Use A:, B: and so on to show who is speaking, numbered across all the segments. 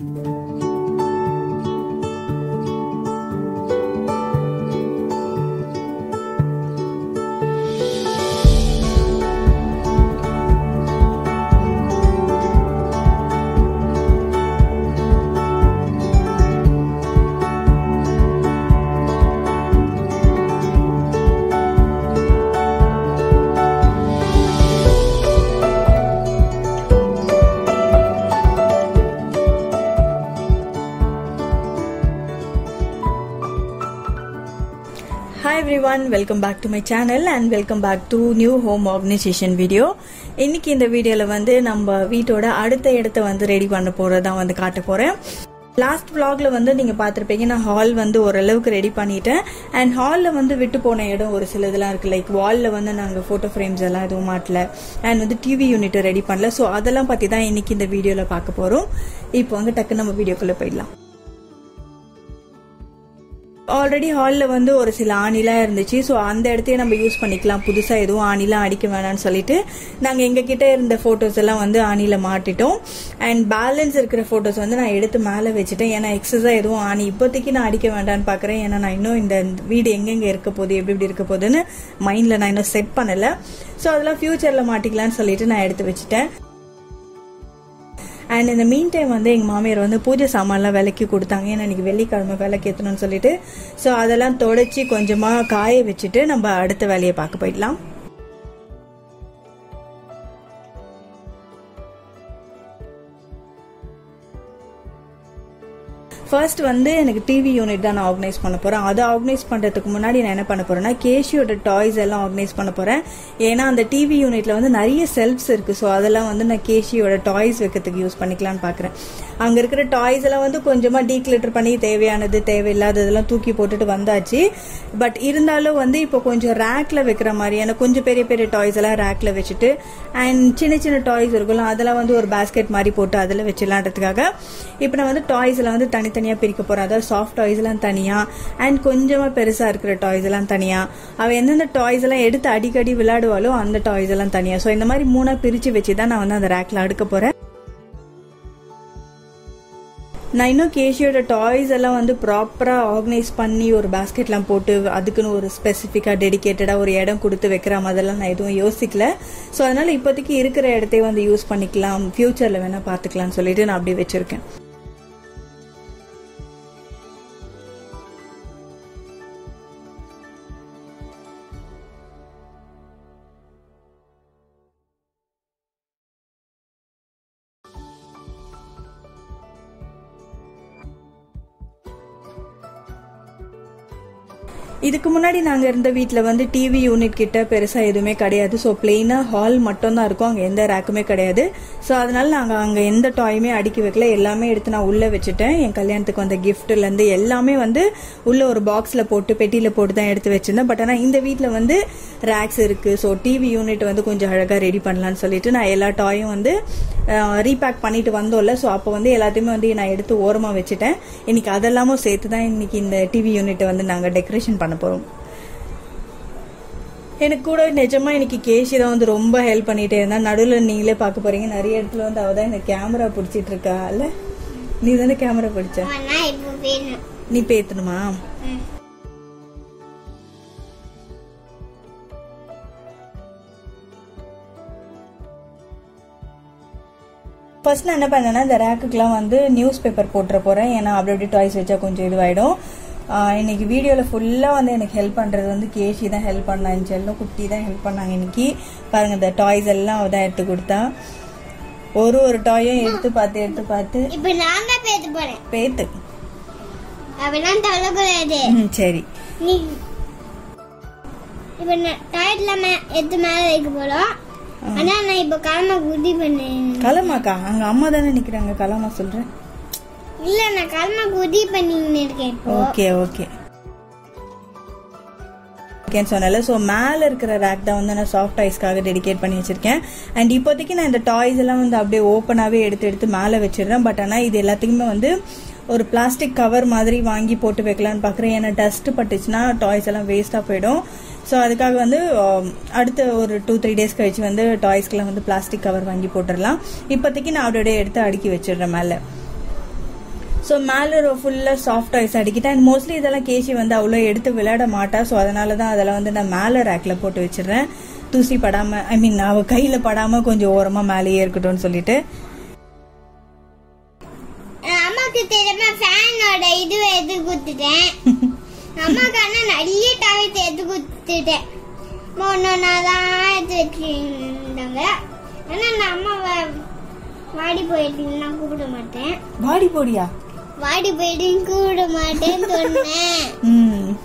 A: Hi everyone welcome back to my channel and welcome back to new home organization video இன்னைக்கு இந்த வீடியோவில் வந்து நம்ம வீட்டோட அடுத்த இடத்த வந்து ரெடி பண்ண போகிறதான் வந்து காட்ட போகிறேன் லாஸ்ட் விளாகில் வந்து நீங்கள் பார்த்துருப்பீங்க நான் ஹால் வந்து ஓரளவுக்கு ரெடி பண்ணிட்டேன். அண்ட் ஹாலில் வந்து விட்டு போன இடம் ஒரு சில இதெல்லாம் இருக்குது லைக் வாலில் வந்து நாங்கள் ஃபோட்டோ ஃப்ரேம்ஸ் எல்லாம் எதுவும் மாட்டல. அண்ட் வந்து டிவி யூனிட்டை ரெடி பண்ணல. ஸோ அதெல்லாம் பற்றி தான் இன்னைக்கு இந்த வீடியோவில் பார்க்க போகிறோம் இப்போ வந்து டக்கு நம்ம வீடியோக்குள்ளே போயிடலாம். ஆல்ரெடி ஹாலில் வந்து ஒரு சில ஆணிலாம் இருந்துச்சு. ஸோ அந்த இடத்தையே நம்ம யூஸ் பண்ணிக்கலாம். புதுசாக எதுவும் ஆணிலாம் அடிக்க வேணாம்னு சொல்லிட்டு நாங்கள் எங்ககிட்ட இருந்த ஃபோட்டோஸ் எல்லாம் வந்து ஆணியில் மாட்டிட்டோம். அண்ட் பேலன்ஸ் இருக்கிற ஃபோட்டோஸ் வந்து நான் எடுத்து மேலே வச்சுட்டேன். ஏன்னா எக்ஸஸாக எதுவும் ஆணி இப்போதைக்கு நான் அடிக்க வேண்டாம்னு பார்க்குறேன் ஏன்னா நான் இன்னும் இந்த வீடு எங்கெங்கே இருக்க போகுது எப்படி எப்படி இருக்க போகுதுன்னு மைண்டில் நான் இன்னும் செட் பண்ணலை. ஸோ அதெல்லாம் ஃபியூச்சரில் மாட்டிக்கலாம்னு சொல்லிட்டு நான் எடுத்து வச்சுட்டேன். அண்ட் இந்த மீன் டைம் வந்து எங்கள் மாமியார் வந்து பூஜை சாமான்லாம் விலைக்கு கொடுத்தாங்க. ஏன்னா இன்னைக்கு வெள்ளிக்கிழமை விலைக்கு ஏற்றணும்னு சொல்லிட்டு. ஸோ அதெல்லாம் தொடச்சி கொஞ்சமாக காய வச்சுட்டு நம்ம அடுத்த வேலையை பார்க்க போயிடலாம். ஃபர்ஸ்ட் வந்து எனக்கு டிவி யூனிட் தான் நான் ஆர்கனைஸ் பண்ண போறேன். அதை ஆர்கனைஸ் பண்றதுக்கு முன்னாடி நான் என்ன பண்ண போறேன்னா கேஷியோட டாய்ஸ் எல்லாம் ஆர்கனைஸ் பண்ண போறேன். ஏன்னா அந்த டிவி யூனிட்ல வந்து நிறைய செல்ஃப்ஸ் இருக்கு. ஸோ அதெல்லாம் வந்து நான் கேஷியோட டாய்ஸ் வைக்கிறதுக்கு யூஸ் பண்ணிக்கலாம்னு பாக்குறேன். அங்க இருக்கிற டாய்ஸ் எல்லாம் வந்து கொஞ்சமா டீக்லிட்டர் பண்ணி தேவையானது தேவையில்லாததெல்லாம் தூக்கி போட்டுட்டு வந்தாச்சு. பட் இருந்தாலும் வந்து இப்போ கொஞ்சம் ரேக்ல வைக்கிற மாதிரியான கொஞ்சம் பெரிய பெரிய டாய்ஸ் எல்லாம் ரேக்ல வச்சுட்டு அண்ட் சின்ன சின்ன டாய்ஸ் இருக்கும்ல அதெல்லாம் வந்து ஒரு பேஸ்கெட் மாதிரி போட்டு அதில் வச்சிடலான்றதுக்காக இப்போ நான் வந்து டாய்ஸில் வந்து தனி தனித்தனியாக பிரிக்க போறேன். அதாவது சாஃப்ட் டாய்ஸ் எல்லாம் தனியா அண்ட் கொஞ்சமா பெருசா இருக்கிற டாய்ஸ் எல்லாம் தனியா. அவ எந்தெந்த டாய்ஸ் எல்லாம் எடுத்து அடிக்கடி விளையாடுவாளோ அந்த டாய்ஸ் எல்லாம் தனியா. ஸோ இந்த மாதிரி மூணாக பிரிச்சு வச்சு தான் நான் வந்து அந்த ரேக்ல அடுக்க போறேன். நான் இன்னும் கேஷியோட டாய்ஸ் எல்லாம் வந்து ப்ராப்பராக ஆர்கனைஸ் பண்ணி ஒரு பேஸ்கெட்லாம் போட்டு அதுக்குன்னு ஒரு ஸ்பெசிஃபிக்காக டெடிக்கேட்டடாக ஒரு இடம் கொடுத்து வைக்கிற மாதிரிலாம் நான் எதுவும் யோசிக்கல. ஸோ அதனால இப்போதைக்கு இருக்கிற இடத்தையே வந்து யூஸ் பண்ணிக்கலாம். ஃபியூச்சரில் வேணால் பார்த்துக்கலாம்னு சொல்லிட்டு நான் அப்படியே வச்சுருக்கேன். இதுக்கு முன்னாடி நாங்கள் இருந்த வீட்டில் வந்து டிவி யூனிட் கிட்ட பெருசாக எதுவுமே கிடையாது. ஸோ பிளெயினாக ஹால் மட்டும்தான் இருக்கும். அங்கே எந்த ரேக்குமே கிடையாது. ஸோ அதனால நாங்கள் அங்கே எந்த டாயுமே அடுக்கி வைக்கல. எல்லாமே எடுத்து நான் உள்ளே வச்சுட்டேன். என் கல்யாணத்துக்கு வந்த கிஃப்ட்லேருந்து எல்லாமே வந்து உள்ளே ஒரு பாக்ஸில் போட்டு பெட்டியில் போட்டு தான் எடுத்து வச்சுருந்தேன். பட் ஆனால் இந்த வீட்டில் வந்து ரேக்ஸ் இருக்குது ஸோ டிவி யூனிட் வந்து கொஞ்சம் அழகாக ரெடி பண்ணலான்னு சொல்லிட்டு நான் எல்லா டாயும் வந்து ரீபேக் பண்ணிட்டு வந்தோம்ல. ஸோ அப்போ வந்து எல்லாத்தையுமே வந்து நான் எடுத்து ஓரமாக வச்சுட்டேன். இன்னைக்கு அதெல்லாமும் சேர்த்து தான் இன்னைக்கு இந்த டிவி யூனிட்டை வந்து நாங்கள் டெக்கரேஷன் பண்ண போகிறோம் எனக்கு கூட நிஜமா இன்னைக்கு கேஷி தான் வந்து ரொம்ப ஹெல்ப் பண்ணிட்டே இருந்தா நடுவில் நீங்களே பார்க்க போறீங்க. நிறைய இடத்துல வந்து அவ தான் இந்த கேமரா பிடிச்சிட்டு இருக்கா. இல்ல? நீ தானே கேமரா பிடிச்ச? நீ பேத்தணுமா. ஃபர்ஸ்ட் நான் என்ன பண்ணேன்னா இந்த ரேக்குக்கெலாம் வந்து நியூஸ் பேப்பர் போட்டுற போகிறேன் ஏன்னா அப்படி அப்படி டாய்ஸ் வச்சா கொஞ்சம் இதுவாயிடும். ஆஹ் இன்னைக்கு வீடியோவில் ஃபுல்லாக வந்து எனக்கு ஹெல்ப் பண்ணுறது வந்து கேஷி தான் ஹெல்ப் பண்ணாங்க செல்லும் குட்டி தான் ஹெல்ப் பண்ணாங்க இன்னைக்கு. பாருங்க இந்த டாய்ஸ் எல்லாம் அவ தான் எடுத்து கொடுத்தா. ஒரு ஒரு டாயும் எடுத்து பார்த்து எடுத்து பார்த்து.
B: இப்போ நான் தான் பேச போறேன்.
A: பேத்து.
B: அப்படிலாம் தள்ளக்கூடாது
A: சரி.
B: நீ இப்போ மே எடுத்து மேல வைக்க போறோம். ஆனா நான் இப்போ கிளம்ப உறுதி பண்ணேன்.
A: கலமாக்கா? அங்க அம்மா தானே நிக்கிறாங்க. கலமா சொல்றேன்.
B: இல்ல நான் கல்மா உறுதி பண்ணின்னு இருக்கேன் இப்போ.
A: Okay okay. ஓகேன்னு சொன்னல ஸோ மேலே இருக்கிற ரேக் தான் வந்து நான் சாஃப்ட் டாய்ஸ்க்காக டெடிகேட் பண்ணி வச்சிருக்கேன். அண்ட் இப்போதைக்கு நான் இந்த டாய்ஸ் எல்லாம் வந்து அப்படியே ஓப்பனாகவே எடுத்து எடுத்து மேலே வச்சிடுறேன். பட் ஆனால் இது எல்லாத்துக்குமே வந்து ஒரு பிளாஸ்டிக் கவர் மாதிரி வாங்கி போட்டு வைக்கலான்னு பார்க்குறேன் ஏன்னா டஸ்ட் பட்டுச்சுன்னா டாய்ஸ் எல்லாம் வேஸ்ட்டாக போயிடும். ஸோ அதுக்காக வந்து um, அடுத்த ஒரு டூ த்ரீ டேஸ் கழிச்சு வந்து டாய்ஸ்க்கெல்லாம் வந்து பிளாஸ்டிக் கவர் வாங்கி போட்டுடலாம். இப்போதைக்கு நான் அப்படியே எடுத்து அடுக்கி வச்சிடுறேன் மேலே. ஸோ மேலே ஃபுல்லாக சாஃப்ட் டாய்ஸ் அடிக்கிட்டேன் அண்ட் மோஸ்ட்லி இதெல்லாம் கேசி வந்து அவ்வளோ எடுத்து விளையாட மாட்டா. ஸோ அதனால தான் அதெல்லாம் வந்து நான் மேலே ரேக்கில் போட்டு வச்சிடுறேன். தூசி படாமல் ஐ மீன் அவ கையில் படாமல் கொஞ்சம் ஓரமாக மேலேயே இருக்கட்டும்னு சொல்லிட்டு.
B: அம்மாக்கு தெரியாம ஃபேனோட இது எடுத்து கொடுத்துட்டேன் அம்மாக்கு ஆனா நிறைய டாய்ஸ் எடுத்து கொடுத்துட்டேன் ஒன்னொன்னா தான் எடுத்து வச்சிருந்தாங்க. ஆனா நான் அம்மாவை வாடி போயிட்டு நான் கூப்பிட மாட்டேன்.
A: வாடி போடியா?
B: வாடி போயிட்டு கூப்பிட மாட்டேன்னு சொன்னேன்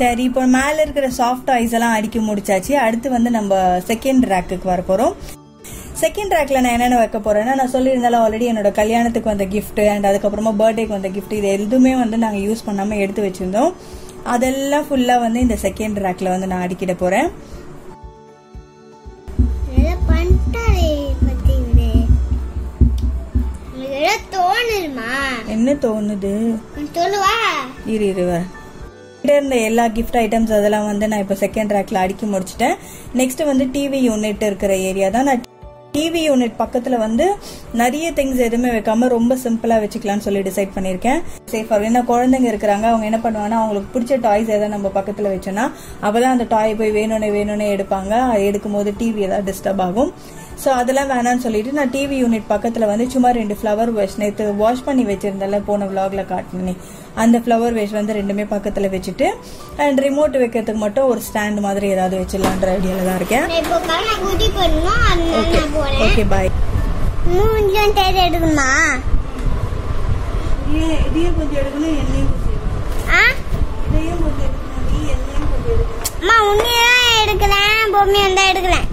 A: சரி இப்போ மேலே இருக்கிற சாஃப்ட் டாய்ஸ் எல்லாம் அடிக்க முடிச்சாச்சு. அடுத்து வந்து நம்ம செகண்ட் ரேக்குக்கு வர போகிறோம் செகண்ட் ரேக்ல நான் என்னென்ன வைக்க போறேன்னா நான் சொல்லியிருந்தாலும் ஆல்ரெடி என்னோட கல்யாணத்துக்கு வந்த கிஃப்ட் அண்ட் அதுக்கப்புறமா பர்த்டேக்கு வந்த கிஃப்ட் இது எதுவுமே வந்து நாங்கள் யூஸ் பண்ணாமல் எடுத்து வச்சிருந்தோம். அதெல்லாம் ஃபுல்லாக வந்து இந்த செகண்ட் ரேக்ல வந்து நான் அடிக்கிட போகிறேன்
B: ஏதோ தோணுதுமா?
A: என்ன தோணுது?
B: சொல்லுவா.
A: இரு இரு வர இருந்த எல்லா கிஃப்ட் ஐட்டம்ஸ் அதெல்லாம் வந்து நான் இப்போ செகண்ட் ரேக்ல அடுக்கி முடிச்சிட்டேன். நெக்ஸ்ட் வந்து டிவி யூனிட் இருக்கிற ஏரியா தான். நான் டிவி யூனிட் பக்கத்துல வந்து நிறைய திங்ஸ் எதுவுமே வைக்காம ரொம்ப சிம்பிளா வச்சுக்கலாம்னு சொல்லி டிசைட் பண்ணிருக்கேன் சேஃபா ஏன்னா குழந்தைங்க இருக்கிறாங்க. அவங்க என்ன பண்ணுவாங்கன்னா அவங்களுக்கு பிடிச்ச டாய்ஸ் எதாவது நம்ம பக்கத்துல வச்சோன்னா அப்பதான் அந்த டாய் போய் வேணும்னே வேணும்னே எடுப்பாங்க. எடுக்கும்போது டிவி ஏதாவது டிஸ்டர்ப் ஆகும். ஸோ அதெல்லாம் வேணாம்னு சொல்லிட்டு நான் டிவி யூனிட் பக்கத்துல வந்து சும்மா ரெண்டு ஃப்ளவர் வேஷ் நேற்று வாஷ் பண்ணி வச்சிருந்தேன்ல போன vlogல காட்டினேன். அந்த ஃப்ளவர் வேஷ் வந்து ரெண்டுமே பக்கத்துல வச்சுட்டு அண்ட் ரிமோட் வைக்கிறதுக்கு மட்டும் ஒரு ஸ்டாண்ட் மாதிரி ஏதாவது வச்சிடலான்ற ஐடியால தான் இருக்கேன். ஓகே
B: நான் போறேன்.
A: ஓகே பாய்
B: மூஞ்சும் தேடி எடுக்கணுமா?
A: கொஞ்சம் எடுக்கணும் இதையும் கொஞ்சம் எடுக்கணும் எடுக்கணும்.
B: எடுக்கிறேன் பொம்மை வந்தா எடுக்கிறேன்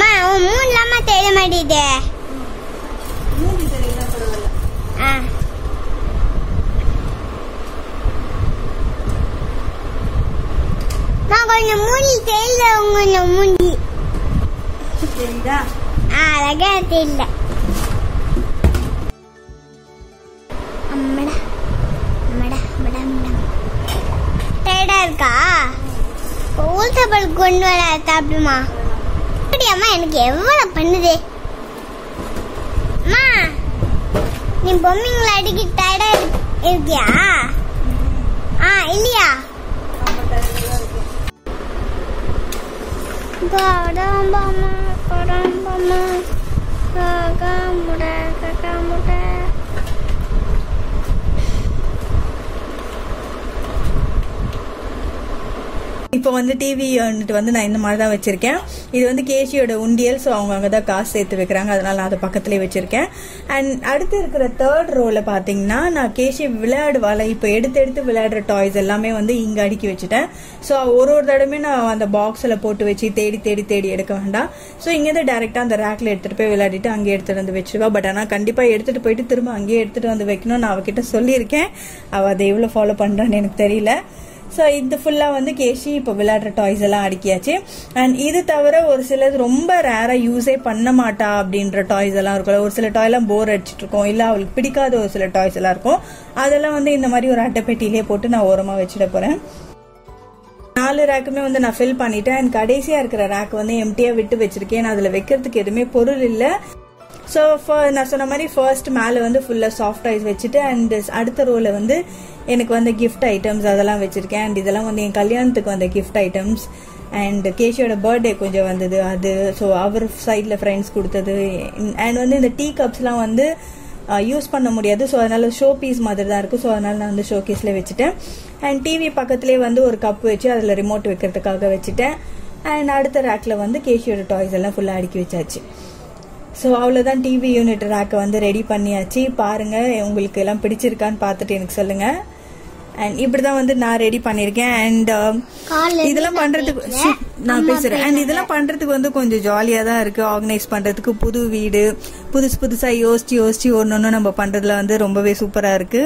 B: அம்மா உன் மூணு இல்லாம தெரிய மாட்டேது ஆ. நான் கொஞ்சம் மூஞ்சி தெரியல கொஞ்சம் மூஞ்சி. அழகா தெரியல அம்மடா அம்மடா அம்மடா அம்மடா. டயர்டா இருக்கா? ஊத்தப்பல் கொண்டு வர சாப்பிடுமா அம்மா எனக்கு எவ்வளவு பண்ணுது? அம்மா நீ பொம்மைங்களை அடிக்க டயர்டா இருக்கியா? ஆ இல்லையா? கடம்பம்மா முட ககாமுட ககாமுட
A: இப்போ வந்து டிவி யூனிட் வந்து நான் இந்த மாதிரி தான் வச்சிருக்கேன். இது வந்து கேஷியோட உண்டியல் ஸோ அவங்க அங்கே தான் காசு சேர்த்து வைக்கிறாங்க. அதனால நான் அதை பக்கத்துலேயே வச்சிருக்கேன். அண்ட் அடுத்து இருக்கிற தேர்ட் ரோவில் பார்த்தீங்கன்னா நான் கேஷி விளையாடுவாள். இப்போ எடுத்து எடுத்து விளையாடுற டாய்ஸ் எல்லாமே வந்து இங்கே அடுக்கி வச்சுட்டேன். ஸோ ஒரு ஒரு தடவை நான் அந்த பாக்ஸில் போட்டு வச்சு தேடி தேடி தேடி எடுக்க வேண்டாம். ஸோ இங்கேருந்து டேரெக்டாக அந்த ரேக்கில் எடுத்துகிட்டு போய் விளையாடிட்டு அங்கேயே எடுத்துகிட்டு வந்து வச்சிருவா. பட் ஆனால் கண்டிப்பாக எடுத்துகிட்டு போயிட்டு திரும்ப அங்கேயே எடுத்துகிட்டு வந்து வைக்கணும்னு அவகிட்ட சொல்லியிருக்கேன். அவள் அதை எவ்வளோ ஃபாலோ பண்ணுறான்னு எனக்கு தெரியல. ஸோ இது ஃபுல்லாக வந்து கேஷி இப்போ விளையாடுற டாய்ஸ் எல்லாம் அடுக்கியாச்சு. அண்ட் இது தவிர ஒரு சிலது ரொம்ப ரேராக யூஸே பண்ண மாட்டா அப்படின்ற டாய்ஸ் எல்லாம் இருக்கும் ஒரு சில டாய்லாம் போர் அடிச்சுட்டு இருக்கோம் இல்லை அவளுக்கு பிடிக்காத ஒரு சில டாய்ஸ் எல்லாம் இருக்கும். அதெல்லாம் வந்து இந்த மாதிரி ஒரு அட்டைப்பெட்டியிலே போட்டு நான் ஓரமாக வச்சிட போகிறேன் நாலு ரேக்குமே வந்து நான் ஃபில் பண்ணிட்டேன். அண்ட் கடைசியா இருக்கிற ரேக் வந்து எம்டியா விட்டு வச்சிருக்கேன். அதுல வைக்கிறதுக்கு எதுவுமே பொருள் இல்லை. ஸோ நான் சொன்ன மாதிரி ஃபர்ஸ்ட் மேலே வந்து ஃபுல்லாக சாஃப்ட் ஐஸ் வச்சுட்டு அண்ட் அடுத்த ரோவில் வந்து எனக்கு வந்து கிஃப்ட் ஐட்டம்ஸ் அதெல்லாம் வச்சுருக்கேன். அண்ட் இதெல்லாம் வந்து என் கல்யாணத்துக்கு வந்த கிஃப்ட் ஐட்டம்ஸ் அண்ட் கேஷியோட பர்த்டே கொஞ்சம் வந்தது அது ஸோ அவர் சைடில் ஃப்ரெண்ட்ஸ் கொடுத்தது. அண்ட் வந்து இந்த டீ கப்ஸ்லாம் வந்து யூஸ் பண்ண முடியாது. ஸோ அதனால் ஷோ பீஸ் மாதிரி தான் இருக்கும் ஸோ அதனால் நான் வந்து ஷோ கேஸ்ல வச்சுட்டேன். அண்ட் டிவி பக்கத்துலேயே வந்து ஒரு கப் வச்சு அதில் ரிமோட் வைக்கிறதுக்காக வச்சுட்டேன். அண்ட் அடுத்த ரேக்கில் வந்து கேஷியோட டாய்ஸ் எல்லாம் ஃபுல்லாக அடுக்கி வச்சாச்சு. ஸோ அவ்வளோதான் டிவி யூனிட் ரேக்கை வந்து ரெடி பண்ணியாச்சு. பாருங்கள் உங்களுக்கு எல்லாம் பிடிச்சிருக்கான்னு பார்த்துட்டு எனக்கு சொல்லுங்கள் அண்ட் இப்படி தான் வந்து நான் ரெடி பண்ணியிருக்கேன். அண்ட்
B: காலைல
A: இதெல்லாம் பண்றதுக்கு நான் பேசுறேன். அண்ட் இதெல்லாம் பண்றதுக்கு வந்து கொஞ்சம் ஜாலியா தான் இருக்கு. ஆர்கனைஸ் பண்றதுக்கு புது வீடு புதுசு புதுசா யோசிச்சு யோசிச்சு ஒன்னொன்னு நம்ம பண்றதுல வந்து ரொம்பவே சூப்பரா இருக்கு.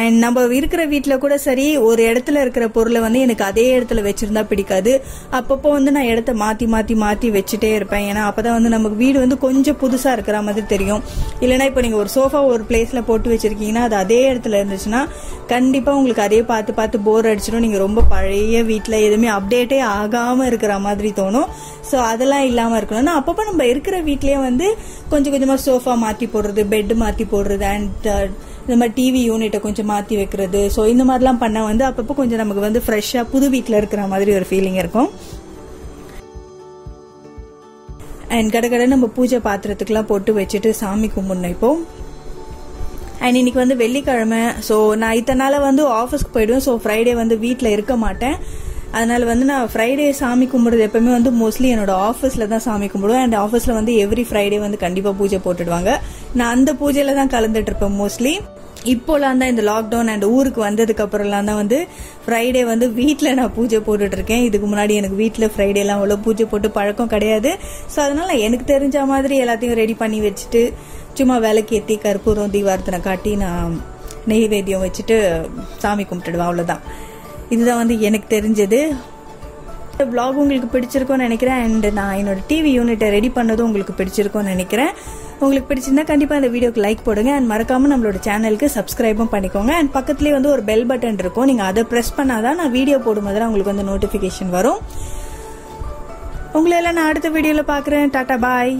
A: அண்ட் நம்ம இருக்கிற வீட்ல கூட சரி ஒரு இடத்துல இருக்கிற பொருளை வந்து எனக்கு அதே இடத்துல வச்சிருந்தா பிடிக்காது. அப்பப்போ வந்து நான் இடத்த மாத்தி மாத்தி மாத்தி வச்சுட்டே இருப்பேன். ஏன்னா அப்பதான் வந்து நமக்கு வீடு வந்து கொஞ்சம் புதுசா இருக்கிற மாதிரி தெரியும். இல்லைன்னா இப்போ நீங்க ஒரு சோஃபா ஒரு பிளேஸ்ல போட்டு வச்சிருக்கீங்கன்னா அது அதே இடத்துல இருந்துச்சுன்னா கண்டிப்பா உங்களுக்கு அதே பார்த்து பார்த்து போர் அடிச்சிடும் நீங்கள் ரொம்ப பழைய வீட்டில் எதுவுமே அப்டேட்டே ஆகாமல் இருக்கிற மாதிரி தோணும். ஸோ அதெல்லாம் இல்லாமல் இருக்கணும்னா அப்பப்போ நம்ம இருக்கிற வீட்லேயே வந்து கொஞ்சம் கொஞ்சமாக சோஃபா மாற்றி போடுறது பெட் மாற்றி போடுறது அண்ட் uh, இந்த மாதிரி டிவி யூனிட்டை கொஞ்சம் மாற்றி வைக்கிறது. ஸோ இந்த மாதிரிலாம் பண்ண வந்து அப்பப்போ கொஞ்சம் நமக்கு வந்து ஃப்ரெஷ்ஷாக புது வீட்டில் இருக்கிற மாதிரி ஒரு ஃபீலிங் இருக்கும். அண்ட் கடை நம்ம பூஜை பாத்திரத்துக்குலாம் போட்டு வச்சுட்டு சாமி கும்பிடணும் இப்போ. அண்ட் இன்னைக்கு வந்து வெள்ளிக்கிழமை ஸோ நான் இத்தனை நாள் வந்து ஆஃபீஸ்க்கு போயிடுவேன் ஸோ ஃப்ரைடே வந்து வீட்டில் இருக்க மாட்டேன். அதனால வந்து நான் ஃப்ரைடே சாமி கும்பிடுறது எப்பவுமே வந்து மோஸ்ட்லி என்னோட ஆஃபீஸில் தான் சாமி கும்பிடுவேன். அண்ட் ஆஃபீஸில் வந்து எவ்ரி ஃப்ரைடே வந்து கண்டிப்பாக பூஜை போட்டுடுவாங்க. நான் அந்த பூஜையில் தான் கலந்துட்டு இருப்பேன் மோஸ்ட்லி இப்போலாம் தான் இந்த லாக்டவுன் அண்ட் ஊருக்கு வந்ததுக்கு அப்புறம்லாம் தான் வந்து ஃப்ரைடே வந்து வீட்டில் நான் பூஜை போட்டுட்டு இருக்கேன். இதுக்கு முன்னாடி எனக்கு வீட்டில் ஃப்ரைடேலாம் அவ்வளோ பூஜை போட்டு பழக்கம் கிடையாது. ஸோ அதனால எனக்கு தெரிஞ்ச மாதிரி எல்லாத்தையும் ரெடி பண்ணி வச்சுட்டு சும்மா விளக்கேற்றி கற்பூரம் தீவார்த்தனை காட்டி நான் நெய்வேத்தியம் வச்சுட்டு சாமி கும்பிட்டுடுவேன் அவ்வளோதான் இதுதான் வந்து எனக்கு தெரிஞ்சது. இந்த vlog உங்களுக்கு பிடிச்சிருக்கும்னு நினைக்கிறேன். அண்ட் நான் என்னோட டிவி யூனிட்டை ரெடி பண்ணதும் உங்களுக்கு பிடிச்சிருக்கும்னு நினைக்கிறேன். உங்களுக்கு பிடிச்சிருந்தா கண்டிப்பாக இந்த வீடியோக்கு லைக் போடுங்க. அண்ட் மறக்காம நம்மளோட சேனலுக்கு சப்ஸ்கிரைபும் பண்ணிக்கோங்க. அண்ட் பக்கத்துலேயே வந்து ஒரு பெல் பட்டன் இருக்கும். நீங்கள் அதை ப்ரெஸ் பண்ணாதான் நான் வீடியோ போடும்போது உங்களுக்கு வந்து நோட்டிஃபிகேஷன் வரும். உங்களை எல்லாம் நான் அடுத்த வீடியோவில் பார்க்குறேன். டாட்டா பாய்